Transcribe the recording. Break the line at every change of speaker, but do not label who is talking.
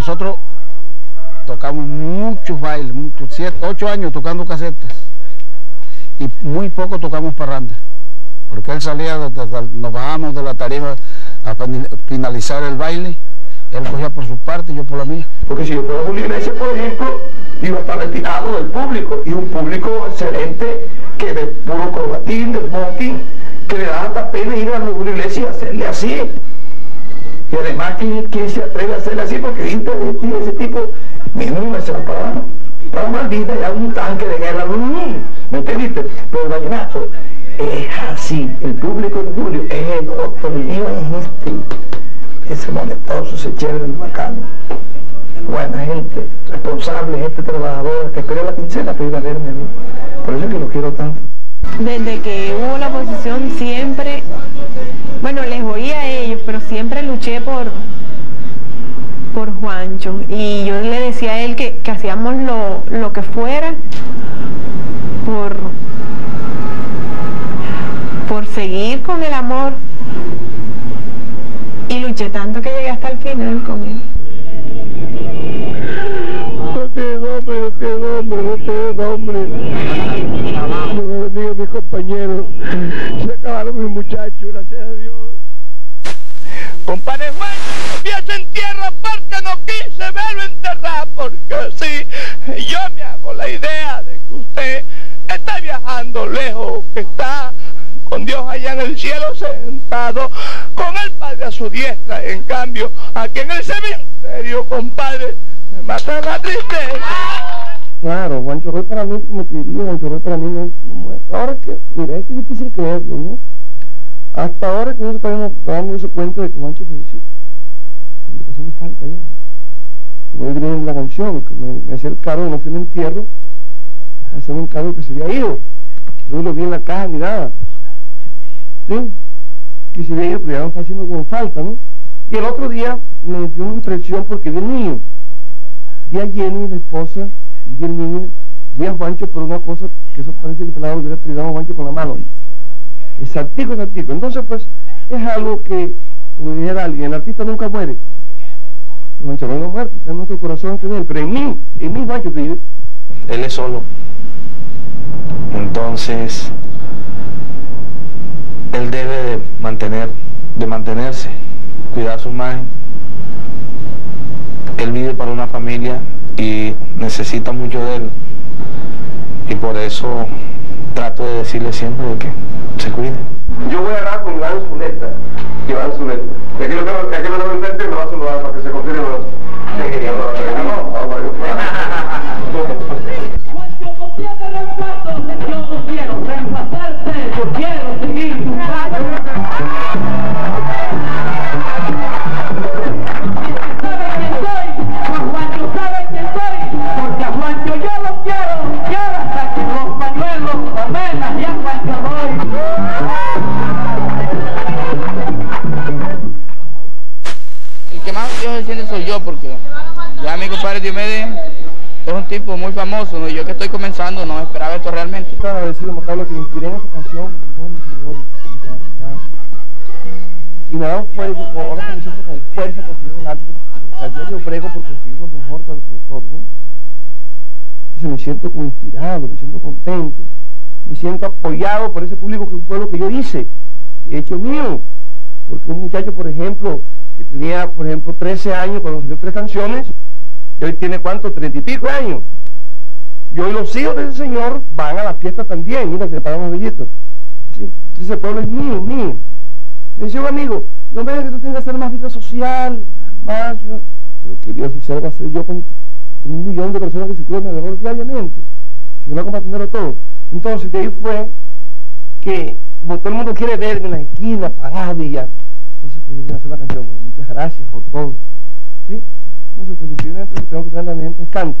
Nosotros tocamos muchos bailes, muchos, siete, ocho años tocando casetas y muy poco tocamos parranda, porque él salía, nos bajábamos de la tarima a finalizar el baile, él cogía por su parte y yo por la mía.
Porque si yo fuera una iglesia, por ejemplo, iba a estar retirado del público, y un público excelente que de puro corbatín, de smoking, que le da hasta pena ir a una iglesia y hacerle así. Y además, ¿quién, se atreve a hacerle así? Porque gente de ese tipo, mismo se va para, para Malvina, ya un tanque de guerra, ¿me entendiste? Pero el vallenato es así, el público de Julio es el otro, el mío es este, ese monetoso, ese chévere, bacano. Buena gente, responsable, gente trabajadora, que espera la quincena para ir a verme a mí. Por eso es que lo quiero tanto.
Desde que hubo la oposición siempre, bueno, les oí a ellos, pero siempre luché por, por Juancho. Y yo le decía a él que, que hacíamos lo, lo que fuera por, por seguir con el amor. Y luché tanto que llegué hasta el final con él.
Compadre Juan, pies en tierra porque no quise verlo enterrar, porque así yo me hago la idea de que usted está viajando lejos, que está con Dios allá en el cielo sentado, con el Padre a su diestra, en cambio, aquí en el cementerio, compadre, me mata la tristeza.
Claro, Juancho Roy para mí, como te diría, Roy para mí no es. Ahora que, mira, es es difícil creerlo, ¿no? Hasta ahora que nosotros estamos dando ese cuenta de que Juancho falleció. Que le pasó falta ya. Como yo diría en la canción, me, me hacía el cargo no fui en entierro, hacerme un cargo que se había ido. Yo lo vi en la caja ni nada. ¿Sí? Que se había ido, pero ya no está haciendo como falta, ¿no? Y el otro día me dio una impresión porque vi el niño. Vi a Jenny, la esposa, y vi el niño, vi a Juancho por una cosa que eso parece que te la hubiera tirado a Juancho con la mano. Exactico, exactico. Entonces, pues, es algo que, como dijera alguien, el artista nunca muere. Juancho no ha muerto, está en nuestro corazón también, pero en mí, en mí Juancho vive.
Él es solo. Entonces, él debe de mantener, de mantenerse, cuidar su imagen. Él vive para una familia y necesita mucho de él. Y por eso trato de decirle siempre que se cuide.
Yo voy a hablar con Iván Zuleta. Iván Zuleta. Y aquí lo tengo, aquí lo tengo enfrente y me va a saludar para que se confirme los...
Juancho, no tiene reemplazo. Yo no quiero reemplazarte, yo quiero seguir
siente soy yo, porque ya mi compadre Diomedes es un tipo muy famoso, ¿no? y yo que estoy comenzando no esperaba esto realmente.
Estoy agradecido, Macabro, que me inspiré en esa canción todos mis seguidores. Y me ha dado fuerza, ahora que me siento con fuerza por seguir adelante, porque al día yo brego por conseguir lo mejor para todos, ¿no? Entonces me siento como inspirado, me siento contento, me siento apoyado por ese público que fue lo que yo hice, he hecho mío. Porque un muchacho, por ejemplo, que tenía, por ejemplo, 13 años cuando salió tres canciones, y hoy tiene cuánto, 30 y pico años. Y hoy los hijos de ese señor van a la fiesta también, mira, se pagan bellitos. ¿sí? Ese pueblo es mío, mío. Me decía un amigo, no me que tú tienes que hacer más vida social, más... Yo, pero qué vida social va a ser yo con, un millón de personas que circulan alrededor diariamente. Si no, ¿cómo atenderlo todo? Entonces de ahí fue que, como todo el mundo quiere verme en la esquina, parado y ya. Entonces pues yo vine a hacer la canción, bueno, muchas gracias por todo. ¿Sí? Entonces pues que tengo que tener en la mente es canto.